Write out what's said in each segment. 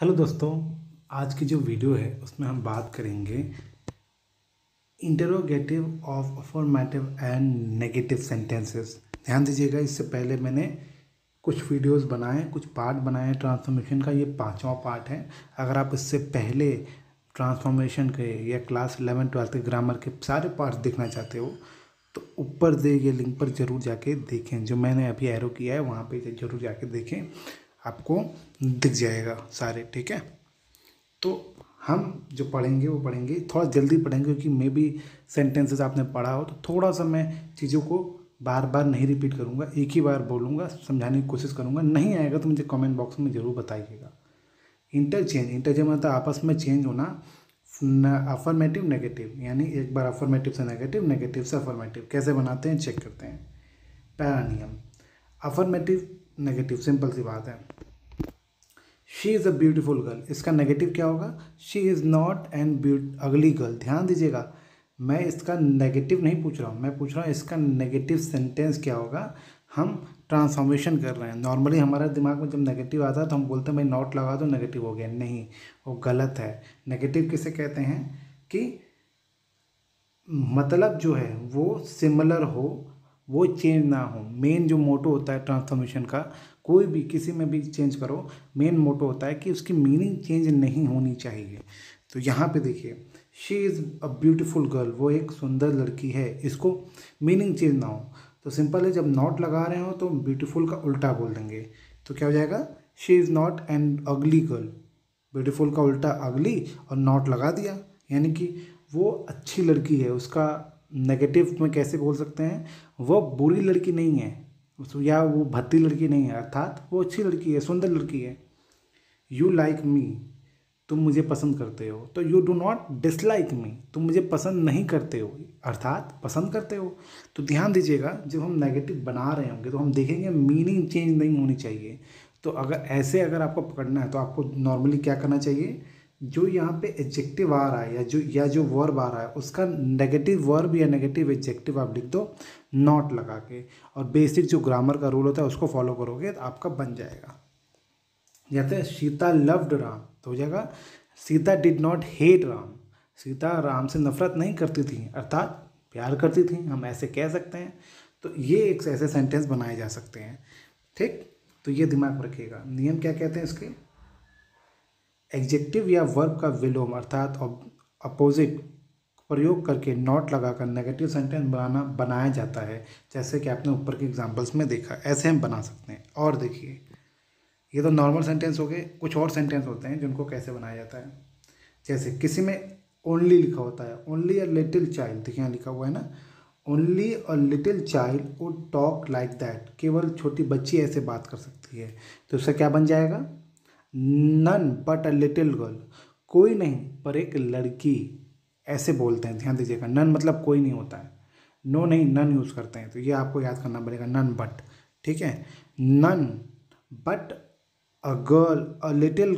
Hello दोस्तों, आज की जो वीडियो है, उसमें हम बात करेंगे interrogative of affirmative and negative sentences ध्यान दीजिएगा, इससे पहले मैंने कुछ वीडियोस बनाए, कुछ पार्ट बनाए। ट्रांसफॉर्मेशन का ये पांचवा पार्ट है। अगर आप इससे पहले ट्रांसफॉर्मेशन के या क्लास इलेवन ट्वेल्थ के ग्रामर के सारे पार्ट्स देखना चाहते हो तो ऊपर दिए गए लिंक पर ज़रूर जाके देखें। जो मैंने अभी एरो किया है, वहाँ पे ज़रूर जाके देखें। आपको दिख जाएगा सारे, ठीक है? तो हम जो पढ़ेंगे, वो पढ़ेंगे, थोड़ा जल्दी पढ़ेंगे, क्योंकि मे बी सेंटेंसेस आपने पढ़ा हो तो थोड़ा सा मैं चीज़ों को बार बार नहीं रिपीट करूँगा, एक ही बार बोलूँगा, समझाने की कोशिश करूँगा, नहीं आएगा तो मुझे कमेंट बॉक्स में ज़रूर बताइएगा। इंटरचेंज इंटरचेंज मतलब आपस में चेंज होना अफर्मेटिव नेगेटिव यानी एक बार अफर्मेटिव से नेगेटिव नेगेटिव से अफर्मेटिव कैसे बनाते हैं चेक करते हैं। पहला नियम अफर्मेटिव नेगेटिव सिंपल सी बात है। She is a beautiful girl इसका नेगेटिव क्या होगा? She is not an ugly girl ध्यान दीजिएगा, मैं इसका नेगेटिव नहीं पूछ रहा हूँ। मैं पूछ रहा हूँ इसका नेगेटिव सेंटेंस क्या होगा? हम ट्रांसफॉर्मेशन कर रहे हैं। नॉर्मली हमारे दिमाग में जब नेगेटिव आता है तो हम बोलते हैं, भाई नॉट लगा दो नेगेटिव हो गया। नहीं, वो गलत है। नेगेटिव किसे कहते हैं? कि मतलब जो है, वो सिमिलर हो वो चेंज ना हो। मेन जो मोटो होता है ट्रांसफॉर्मेशन का, कोई भी, किसी में भी चेंज करो मेन मोटो होता है कि उसकी मीनिंग चेंज नहीं होनी चाहिए। तो यहाँ पे देखिए she is a beautiful girl वो एक सुंदर लड़की है, इसको मीनिंग चेंज ना हो। तो सिंपल है, जब नॉट लगा रहे हो तो ब्यूटीफुल का उल्टा बोल देंगे। तो क्या हो जाएगा? She is not an ugly girl beautiful का उल्टा अगली और नॉट लगा दिया। यानी कि वो अच्छी लड़की है, उसका नेगेटिव में कैसे बोल सकते हैं? वह बुरी लड़की नहीं है। या वो भद्दी लड़की नहीं है, अर्थात वो अच्छी लड़की है, सुंदर लड़की है। यू लाइक मी तुम मुझे पसंद करते हो। तो you do not dislike me तुम मुझे पसंद नहीं करते हो। अर्थात पसंद करते हो। तो ध्यान दीजिएगा, जब हम नेगेटिव बना रहे होंगे तो हम देखेंगे मीनिंग चेंज नहीं होनी चाहिए। तो अगर ऐसे अगर आपको पकड़ना है तो आपको नॉर्मली क्या करना चाहिए? जो यहाँ पे एडजेक्टिव आ रहा है या जो या जो वर्ब आ रहा है, उसका नेगेटिव वर्ब या नेगेटिव एडजेक्टिव आप लिख दो नॉट लगा के। और बेसिक जो ग्रामर का रूल होता है, उसको फॉलो करोगे तो आपका बन जाएगा। जैसे सीता लव्ड राम तो हो जाएगा, Sita did not hate Ram. Sita Ram से नफरत नहीं करती थी, अर्थात प्यार करती थी, हम ऐसे कह सकते हैं। तो ये एक ऐसे सेंटेंस बनाए जा सकते हैं। ठीक? तो ये दिमाग रखिएगा। नियम क्या कहते हैं इसके? एग्जेक्टिव या वर्ब का विलोम अर्थात अपोजिट प्रयोग करके नॉट लगाकर नेगेटिव सेंटेंस बनाना, बनाया जाता है। जैसे कि आपने ऊपर के एग्जांपल्स में देखा, ऐसे हम बना सकते हैं। और देखिए, ये तो नॉर्मल सेंटेंस हो गए, कुछ और सेंटेंस होते हैं जिनको कैसे बनाया जाता है। जैसे किसी में ओनली लिखा होता है ओनली अ लिटिल चाइल्ड देखिए यहाँ लिखा हुआ है ना only a little child would talk like that केवल छोटी बच्ची ऐसे बात कर सकती है। तो उसका क्या बन जाएगा? None but a little girl. कोई नहीं, पर एक लड़की, ऐसे बोलते हैं, ध्यान दीजिएगा। नन मतलब कोई नहीं होता है। नो नहीं, नन यूज़ करते हैं। तो ये आपको याद करना पड़ेगा, नन बट। ठीक है? None but a girl, a little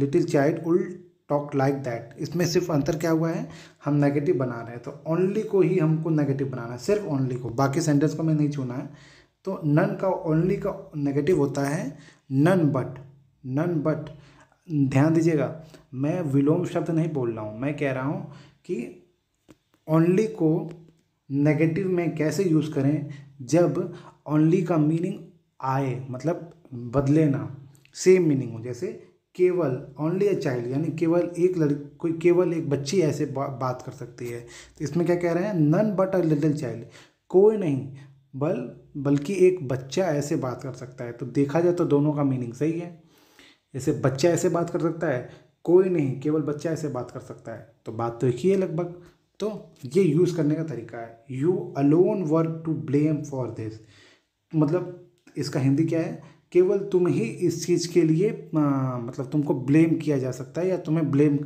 little child will talk like that. इसमें सिर्फ़ अंतर क्या हुआ है? हम नेगेटिव बना रहे हैं। तो ओनली को ही हमको नेगेटिव बनाना है, सिर्फ़ ओनली को। बाकी सेंटेंस को मैं नहीं चुना है। तो नन का, ओनली का नेगेटिव होता है, नन बट। नन बट ध्यान दीजिएगा। मैं विलोम शब्द नहीं बोल रहा हूँ। मैं कह रहा हूँ कि ओनली को नेगेटिव में कैसे यूज़ करें? जब ओनली का मीनिंग आए मतलब बदले ना। सेम मीनिंग हो जैसे केवल ओनली अ चाइल्ड यानी केवल एक लड़की कोई केवल एक बच्ची ऐसे बा, बात कर सकती है। तो इसमें क्या कह रहे हैं? None but a little child कोई नहीं बल बल्कि एक बच्चा ऐसे बात कर सकता है। तो देखा जाए तो दोनों का मीनिंग सही है। जैसे बच्चा ऐसे बात कर सकता है कोई नहीं केवल बच्चा ऐसे बात कर सकता है। तो बात तो एक ही है लगभग। तो ये यूज़ करने का तरीका है। You alone work to blame for this मतलब इसका हिंदी क्या है? केवल तुम ही इस चीज़ के लिए आ, मतलब तुमको ब्लेम किया जा सकता है या तुम्हें ब्लेम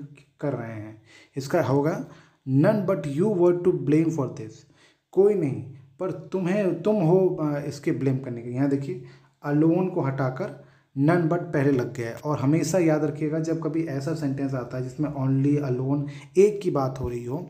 कर रहे हैं। इसका होगा none but you word to blame for this कोई नहीं पर तुम्हें तुम हो आ, इसके ब्लेम करने के यहाँ देखिए अलोन को हटाकर नन बट पहले लग गया है। और हमेशा याद रखिएगा, जब कभी ऐसा सेंटेंस आता है जिसमें ओनली अलोन एक की बात हो रही हो,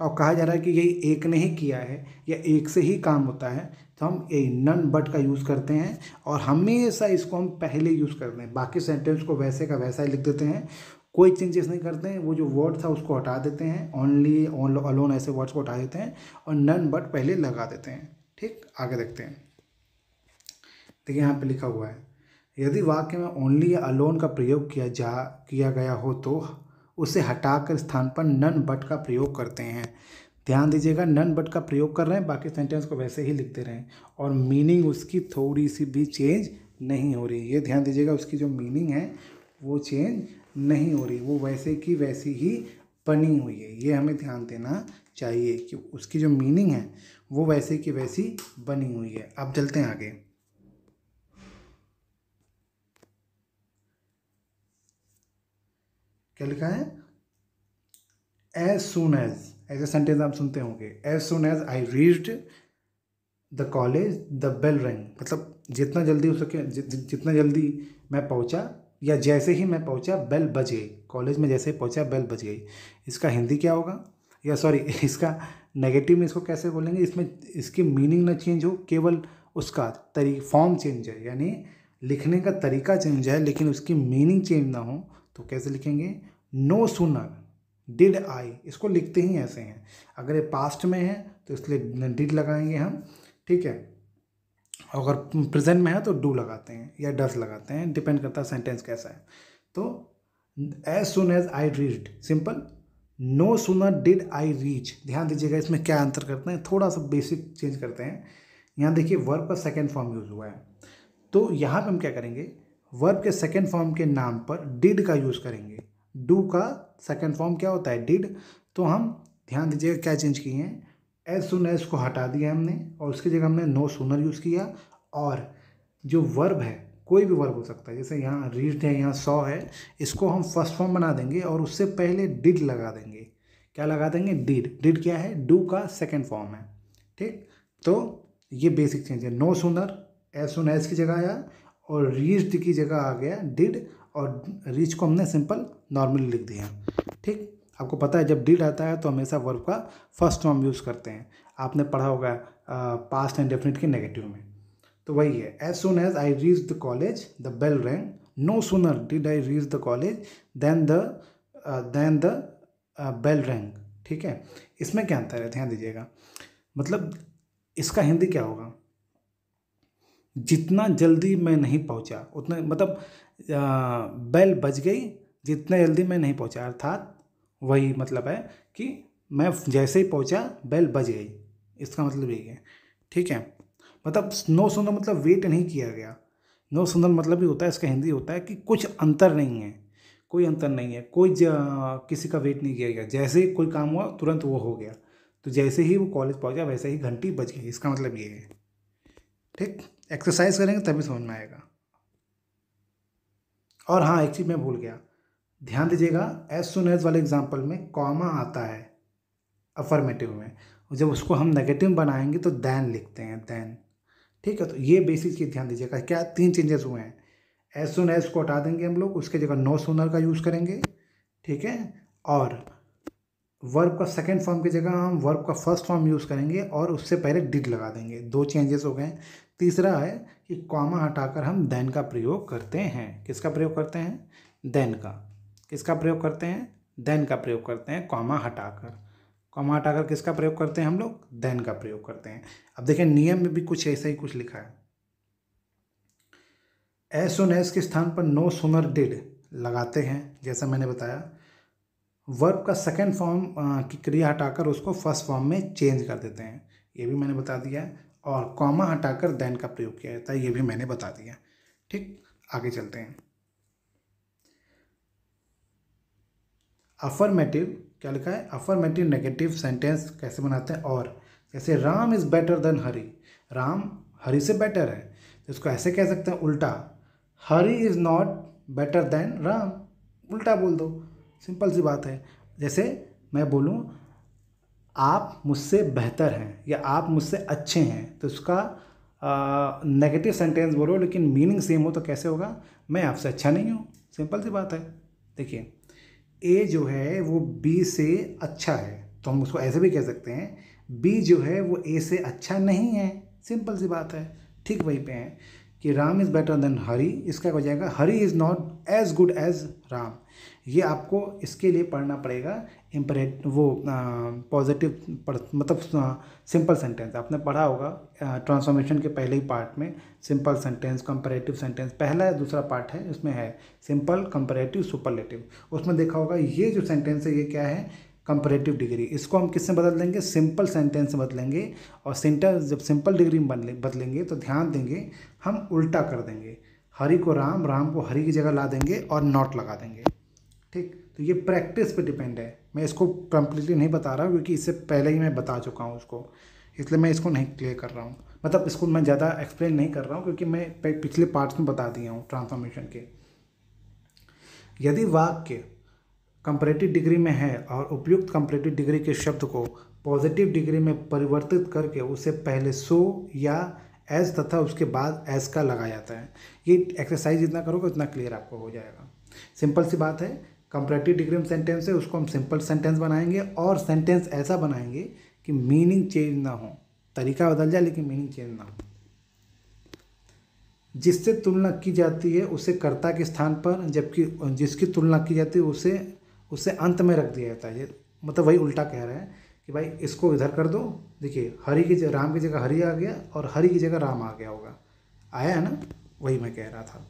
और कहा जा रहा है कि यही एक ने ही किया है, या एक से ही काम होता है तो हम ए नन बट का यूज़ करते हैं, और हमेशा इसको हम पहले यूज़ करते हैं बाकी सेंटेंस को वैसे का वैसा ही लिख देते हैं। कोई चेंजेस नहीं करते हैं, वो जो वर्ड था उसको हटा देते हैं। ओनली अलोन ऐसे वर्ड्स को हटा देते हैं, और नन बट पहले लगा देते हैं। ठीक, आगे देखते हैं। देखिए यहाँ पे लिखा हुआ है। यदि वाक्य में ओनली या अलोन का प्रयोग किया जा, किया गया हो तो उसे हटाकर स्थान पर नन बट का प्रयोग करते हैं। ध्यान दीजिएगा नन बट का प्रयोग कर रहे हैं, बाकी सेंटेंस को वैसे ही लिखते रहें। और मीनिंग उसकी थोड़ी सी भी चेंज नहीं हो रही। ये ध्यान दीजिएगा, उसकी जो मीनिंग है, वो चेंज नहीं हो रही। वो वैसे की वैसी ही बनी हुई है। ये हमें ध्यान देना चाहिए कि उसकी जो मीनिंग है, वो वैसे की वैसी बनी हुई है। अब चलते हैं आगे। क्या लिखा है? एज सुन एज ऐसे सेंटेंस आप सुनते होंगे। As soon as I reached the college the bell ring मतलब जितना जल्दी हो सके जि, जितना जल्दी मैं पहुँचा या जैसे ही मैं पहुँचा बेल बज गई। कॉलेज में जैसे ही पहुँचा बेल बज गई। इसका हिंदी क्या होगा? या सॉरी इसका नेगेटिव में इसको कैसे बोलेंगे? इसमें इसकी मीनिंग ना चेंज हो केवल उसका तरी फॉर्म चेंज है। यानी लिखने का तरीका चेंज है लेकिन उसकी मीनिंग चेंज ना हो तो कैसे लिखेंगे? No sooner. Did I. इसको लिखते ही ऐसे हैं। अगर ये पास्ट में है तो इसलिए डिड लगाएँगे हम। ठीक है? अगर प्रेजेंट में है तो डू लगाते हैं या डस लगाते हैं। डिपेंड करता है सेंटेंस कैसा है। तो as soon as I read. Simple. No sooner did I reach. ध्यान दीजिएगा, इसमें क्या अंतर करते हैं? थोड़ा सा बेसिक चेंज करते हैं। यहाँ देखिए, वर्ब का सेकेंड फॉर्म यूज़ हुआ है। तो यहाँ पे हम क्या करेंगे? वर्ब के सेकेंड फॉर्म के नाम पर डिड का यूज़ करेंगे। डू का सेकेंड फॉर्म क्या होता है? डिड तो हम ध्यान दीजिएगा क्या चेंज किए हैं। एज सुन एज को हटा दिया हमने और उसकी जगह हमने नो सुनर यूज़ किया और जो वर्ब है, कोई भी वर्ब हो सकता है, जैसे यहाँ रीड है, यहाँ सौ है, इसको हम फ़र्स्ट फॉर्म बना देंगे और उससे पहले डिड लगा देंगे। क्या लगा देंगे? डिड डिड क्या है? डू का सेकेंड फॉर्म है। ठीक? तो ये बेसिक चेंज है। No sooner as soon as की जगह आया और रीच्ड की जगह आ गया डिड और रीच को हमने सिंपल नॉर्मली लिख दिया। ठीक? आपको पता है जब डिड आता है तो हमेशा वर्ब का फ़र्स्ट फॉर्म यूज़ करते हैं। आपने पढ़ा होगा पास्ट एंड डेफिनेट के नेगेटिव में। तो वही है as soon as I reach the college the bell rang no sooner did I reach the college then the then the bell rang ठीक है? इसमें क्या अंतर है? ध्यान दीजिएगा। मतलब इसका हिंदी क्या होगा? जितना जल्दी मैं नहीं पहुँचा, उतना मतलब बेल बज गई, जितना जल्दी मैं नहीं पहुँचा, अर्थात वही मतलब है कि मैं जैसे ही पहुँचा, बेल बज गई। इसका मतलब यही है, ठीक है? मतलब नो सुंदर मतलब वेट नहीं किया गया। नो सुंदर मतलब भी होता है, इसका हिंदी होता है कि कुछ अंतर नहीं है, कोई अंतर नहीं है, कोई किसी का वेट नहीं किया गया। जैसे ही कोई काम हुआ, तुरंत वो हो गया। तो जैसे ही वो कॉलेज पहुँचा, वैसे ही घंटी बज गई, इसका मतलब ये है, ठीक? एक्सरसाइज करेंगे तभी समझ में आएगा। और हाँ एक चीज़ मैं भूल गया। ध्यान दीजिएगा एज सुन एज वाले एग्ज़ाम्पल में कॉमा आता है अफर्मेटिव में जब उसको हम नेगेटिव बनाएँगे तो दैन लिखते हैं दैन ठीक है तो ये बेसिक चीज़ ध्यान दीजिएगा। क्या तीन चेंजेस हुए हैं? एज सुन एज को हटा देंगे हम लोग, उसके जगह नो सुनर का यूज़ करेंगे। ठीक है? और वर्ब का सेकेंड फॉर्म की जगह हम वर्ब का फ़र्स्ट फॉर्म यूज़ करेंगे और उससे पहले डिड लगा देंगे। दो चेंजेस हो गए तीसरा है कि कॉमा हटाकर हम देन का प्रयोग करते हैं। किसका प्रयोग करते हैं? देन का। किसका प्रयोग करते हैं? देन का प्रयोग करते हैं कॉमा हटाकर। कॉमा हटाकर किसका प्रयोग करते हैं हम लोग? देन का प्रयोग करते हैं। अब देखें, नियम में भी कुछ ऐसा ही कुछ लिखा है। एस सुन एस के स्थान पर नो सुनर डिड लगाते हैं, जैसा मैंने बताया। वर्ब का सेकेंड फॉर्म की क्रिया हटाकर उसको फ़र्स्ट फॉर्म में चेंज कर देते हैं। ये भी मैंने बता दिया है। और कॉमा हटाकर देन का प्रयोग किया जाता है, ये भी मैंने बता दिया ठीक? आगे चलते हैं। अफर्मेटिव क्या लिखा है? अफर्मेटिव नेगेटिव सेंटेंस कैसे बनाते हैं? और जैसे, Ram is better than Hari Ram Hari से बेटर है। तो इसको ऐसे कह सकते हैं, उल्टा Hari is not better than Ram उल्टा बोल दो। सिंपल सी बात है। जैसे मैं बोलूँ, आप मुझसे बेहतर हैं या आप मुझसे अच्छे हैं तो उसका नेगेटिव सेंटेंस बोलो, लेकिन मीनिंग सेम हो तो कैसे होगा? मैं आपसे अच्छा नहीं हूँ। सिंपल सी बात है। देखिए ए जो है, वो बी से अच्छा है तो हम उसको ऐसे भी कह सकते हैं। बी जो है, वो ए से अच्छा नहीं है। सिंपल सी बात है। ठीक वहीं पे है। कि Ram is better than Hari इसका हो जाएगा Hari is not as good as Ram ये आपको इसके लिए पढ़ना पड़ेगा इम्परेट वो पॉजिटिव मतलब सिंपल सेंटेंस आपने पढ़ा होगा ट्रांसफॉर्मेशन के पहले ही पार्ट में सिंपल सेंटेंस कंपरेटिव सेंटेंस पहला या दूसरा पार्ट है, उसमें है सिंपल कंपरेटिव सुपरलेटिव उसमें देखा होगा, ये जो सेंटेंस है, ये क्या है? कंपरेटिव डिग्री इसको हम किससे बदल देंगे? सिंपल सेंटेंस बदलेंगे। और सेंटेंस जब सिंपल डिग्री में बदलेंगे तो ध्यान देंगे, हम उल्टा कर देंगे। हरि को राम राम को हरि की जगह ला देंगे और नॉट लगा देंगे। ठीक? तो ये प्रैक्टिस पे डिपेंड है। मैं इसको कम्प्लीटली नहीं बता रहा क्योंकि इससे पहले ही मैं बता चुका हूँ उसको। इसलिए मैं इसको नहीं क्लियर कर रहा हूँ। मतलब इसको मैं ज़्यादा एक्सप्लेन नहीं कर रहा हूँ, क्योंकि मैं पिछले पार्ट्स में बता दिया हूँ ट्रांसफॉर्मेशन के। यदि वाक्य कंपरेटिव डिग्री में है और उपयुक्त कंपरेटिव डिग्री के शब्द को पॉजिटिव डिग्री में परिवर्तित करके उसे पहले सो या एज तथा उसके बाद एज का लगाया जाता है। ये एक्सरसाइज जितना करोगे उतना क्लियर आपको हो जाएगा। सिंपल सी बात है कंपरेटिव डिग्री में सेंटेंस है, उसको हम सिंपल सेंटेंस बनाएँगे और सेंटेंस ऐसा बनाएँगे कि मीनिंग चेंज ना हो। तरीका बदल जाए लेकिन मीनिंग चेंज ना हो। जिससे तुलना की जाती है, उसे कर्ता के स्थान पर, जबकि जिसकी तुलना की जाती है, उसे उसे अंत में रख दिया जाता है। ये मतलब वही उल्टा कह रहे हैं कि भाई इसको इधर कर दो। देखिए, हरी की जगह, राम की जगह हरी आ गया और हरी की जगह राम आ गया होगा। आया है ना? वही मैं कह रहा था।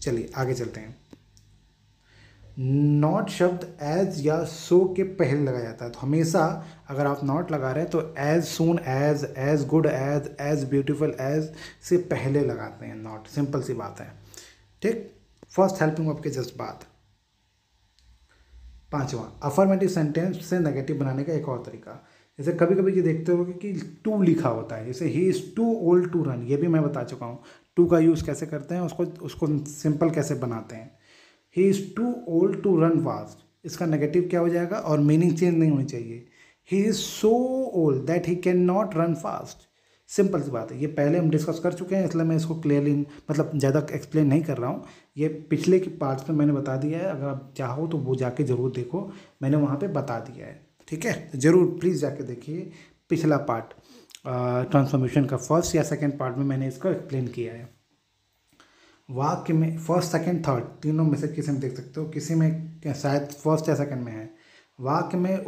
चलिए, आगे चलते हैं। नॉट शब्द एज या सो के पहले लगाया जाता है। तो हमेशा अगर आप नॉट लगा रहे हैं तो as soon as as good as as beautiful as से पहले लगाते हैं नॉट। सिंपल सी बात है। ठीक? फ़र्स्ट हेल्पिंग ऑफ़ के जस्ट बात। पांचवा अफर्मेटिव सेंटेंस से नेगेटिव बनाने का एक और तरीका। जैसे कभी कभी ये देखते हो कि टू लिखा होता है, जैसे he is too old to run ये भी मैं बता चुका हूँ। टू का यूज़ कैसे करते हैं, उसको उसको सिंपल कैसे बनाते हैं। He is too old to run fast इसका नेगेटिव क्या हो जाएगा और मीनिंग चेंज नहीं होनी चाहिए। He is so old that he can not run fast simple सी बात है। ये पहले हम डिस्कस कर चुके हैं, इसलिए मैं इसको क्लियरली मतलब ज़्यादा एक्सप्लेन नहीं कर रहा हूँ। ये पिछले के पार्ट्स में मैंने बता दिया है, अगर आप चाहो तो वो जाके ज़रूर देखो। मैंने वहाँ पे बता दिया है, ठीक है? ज़रूर प्लीज़ जाके देखिए पिछला पार्ट ट्रांसफॉर्मेशन का फ़र्स्ट या सेकेंड पार्ट में मैंने इसको एक्सप्लेन किया है। वाक्य में फ़र्स्ट सेकंड थर्ड तीनों में से किसी में देख सकते हो, किसी में शायद फ़र्स्ट या सेकंड में है। वाक्य में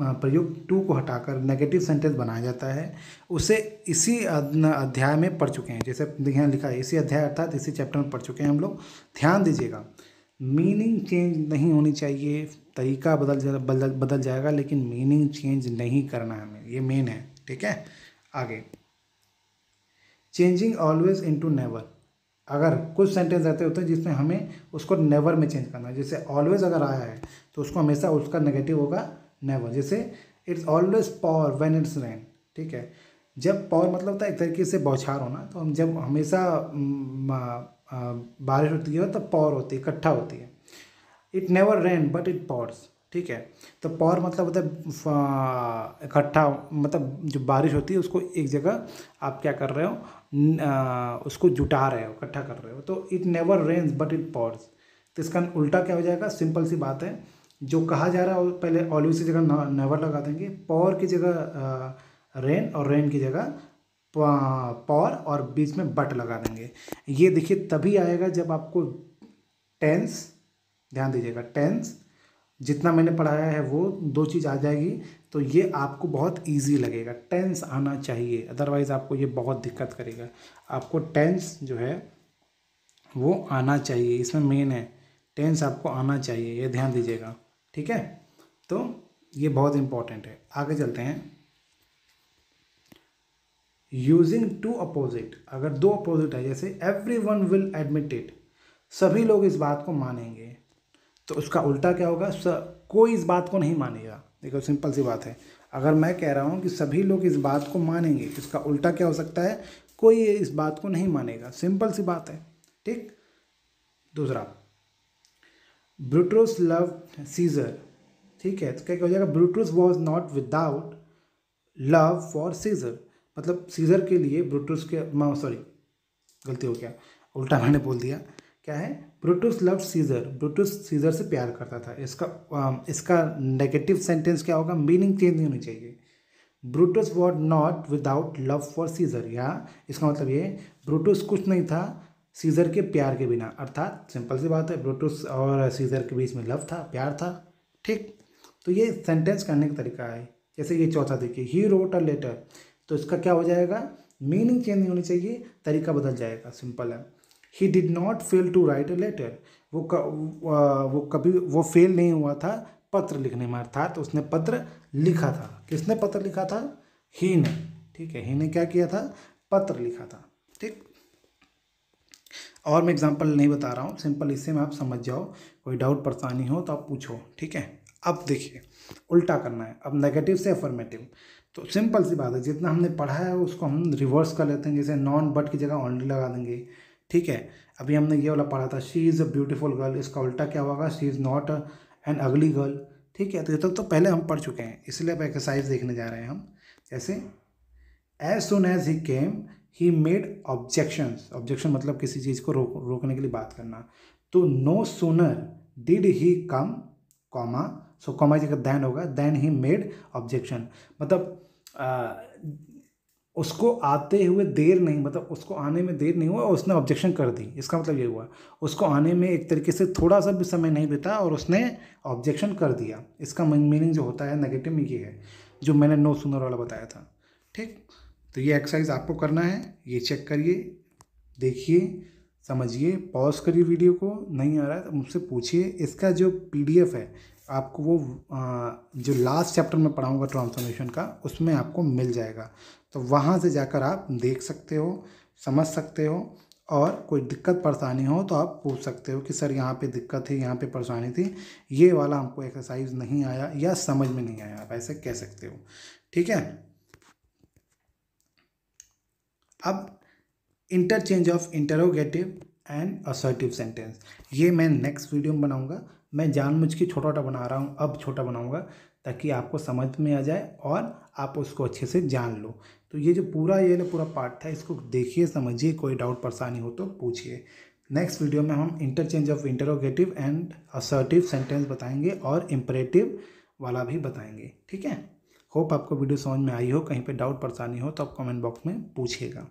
प्रयुक्त टू को हटाकर नेगेटिव सेंटेंस बनाया जाता है। उसे इसी अध्याय में पढ़ चुके हैं। जैसे यहाँ लिखा है, इसी अध्याय अर्थात इसी चैप्टर में पढ़ चुके हैं हम लोग। ध्यान दीजिएगा। मीनिंग चेंज नहीं होनी चाहिए। तरीका बदल बदल बदल जाएगा, लेकिन मीनिंग चेंज नहीं करना हमें। ये मेन है, ठीक है? आगे। चेंजिंग ऑलवेज इनटू नेवर अगर कुछ सेंटेंस ऐसे होते हैं जिसमें हमें उसको नेवर में चेंज करना है, जैसे ऑलवेज अगर आया है तो उसको हमेशा उसका नेगेटिव होगा नेवर जैसे it's always power when it's rain ठीक है? जब पावर मतलब होता है एक तरीके से बौछार होना तो हम जब हमेशा बारिश होती है तब पावर होती है, इकट्ठा होती है। It never rain but it pours ठीक है? तो पॉर मतलब होता है इकट्ठा मतलब जो बारिश होती है, उसको एक जगह आप क्या कर रहे हो उसको जुटा रहे हो, इकट्ठा कर रहे हो तो it never rains but it pours तो इसका उल्टा क्या हो जाएगा? सिंपल सी बात है। जो कहा जा रहा है, वो पहले ऑलवेज की जगह नेवर लगा देंगे। पॉर की जगह रेन और रेन की जगह पॉर और बीच में बट लगा देंगे। ये देखिए, तभी आएगा जब आपको टेंस ध्यान दीजिएगा टेंस जितना मैंने पढ़ाया है वो दो चीज़ आ जाएगी तो ये आपको बहुत इजी लगेगा। टेंस आना चाहिए अदरवाइज़ आपको ये बहुत दिक्कत करेगा। आपको टेंस जो है, वो आना चाहिए। इसमें मेन है टेंस आपको आना चाहिए, ये ध्यान दीजिएगा। ठीक है? तो ये बहुत इंपॉर्टेंट है। आगे चलते हैं। यूजिंग टू अपोजिट अगर दो अपोजिट है, जैसे every one will admit it सभी लोग इस बात को मानेंगे। तो उसका उल्टा क्या होगा? कोई इस बात को नहीं मानेगा। देखो, सिंपल सी बात है। अगर मैं कह रहा हूँ कि सभी लोग इस बात को मानेंगे इसका उल्टा क्या हो सकता है? कोई इस बात को नहीं मानेगा। सिंपल सी बात है। ठीक? दूसरा ब्रूट्रोस लव सीजर। ठीक है? तो क्या क्या हो जाएगा? Brutus was not without love for Caesar. मतलब सीजर के लिए ब्रूट्रोस के सॉरी, गलती हो गया। उल्टा मैंने बोल दिया। क्या है? Brutus love Caesar Brutus Caesar से प्यार करता था। इसका इसका नेगेटिव सेंटेंस क्या होगा? मीनिंग चेंज नहीं होनी चाहिए। Brutus was not without love for Caesar या, इसका मतलब ये ब्रूटस कुछ नहीं था सीजर के प्यार के बिना। अर्थात सिंपल सी बात है ब्रूटस और सीजर के बीच में लव था, प्यार था। ठीक? तो ये सेंटेंस करने का तरीका है। जैसे ये चौथा देखिए ही रोट अ लेटर तो इसका क्या हो जाएगा? मीनिंग चेंज नहीं होनी चाहिए, तरीका बदल जाएगा। सिंपल है। He did not fail to write a letter वो क, वो कभी वो फेल नहीं हुआ था पत्र लिखने में अर्थात तो उसने पत्र लिखा था। किसने पत्र लिखा था? ही ने। ठीक है ही ने क्या किया था? पत्र लिखा था। ठीक? और मैं एग्जांपल नहीं बता रहा हूँ सिंपल इससे में आप समझ जाओ। कोई डाउट परेशानी हो तो आप पूछो। ठीक है? अब देखिए उल्टा करना है। अब नेगेटिव से अफर्मेटिव तो सिंपल सी बात है जितना हमने पढ़ा है उसको हम रिवर्स कर लेते हैं। जैसे नॉन बट की जगह ऑनली लगा देंगे। ठीक है? अभी हमने ये वाला पढ़ा था she is a beautiful girl इसका उल्टा क्या होगा? She is not an ugly girl ठीक है? तो ये तो, तो पहले हम पढ़ चुके हैं इसलिए अब एक्सरसाइज देखने जा रहे हैं हम। जैसे as soon as he came he made objections objection मतलब किसी चीज़ को रोक रोकने के लिए बात करना। तो no sooner did he come comma so comma जगह दैन होगा दैन ही मेड ऑब्जेक्शन मतलब उसको आते हुए देर नहीं मतलब उसको आने में देर नहीं हुआ और उसने ऑब्जेक्शन कर दी। इसका मतलब ये हुआ, उसको आने में एक तरीके से थोड़ा सा भी समय नहीं बीता और उसने ऑब्जेक्शन कर दिया। इसका मीनिंग जो होता है नेगेटिव में ये है, जो मैंने नो सुनर वाला बताया था। ठीक? तो ये एक्सरसाइज आपको करना है, ये चेक करिए, देखिए, समझिए पॉज करिए वीडियो को, नहीं आ रहा है तो मुझसे पूछिए। इसका जो पीडीएफ है, आपको वो जो लास्ट चैप्टर में पढ़ाऊँगा ट्रांसफॉर्मेशन का, उसमें आपको मिल जाएगा। तो वहाँ से जाकर आप देख सकते हो, समझ सकते हो और कोई दिक्कत परेशानी हो तो आप पूछ सकते हो कि, सर, यहाँ पे दिक्कत थी, यहाँ पे परेशानी थी, ये वाला हमको एक्सरसाइज नहीं आया या समझ में नहीं आया। आप ऐसे कह सकते हो। ठीक है? अब interchange of interrogative and assertive sentence ये मैं नेक्स्ट वीडियो में बनाऊँगा। मैं जानबूझ के छोटा छोटा बना रहा हूँ, अब छोटा बनाऊँगा, ताकि आपको समझ में आ जाए और आप उसको अच्छे से जान लो। तो ये जो पूरा ये पूरा पार्ट था, इसको देखिए, समझिए, कोई डाउट, परेशानी हो तो पूछिए। नेक्स्ट वीडियो में हम interchange of interrogative and assertive sentence बताएँगे और इम्परेटिव वाला भी बताएँगे। ठीक है? होप आपको वीडियो समझ में आई हो, कहीं पे डाउट, परेशानी हो तो आप कमेंट बॉक्स में पूछिएगा।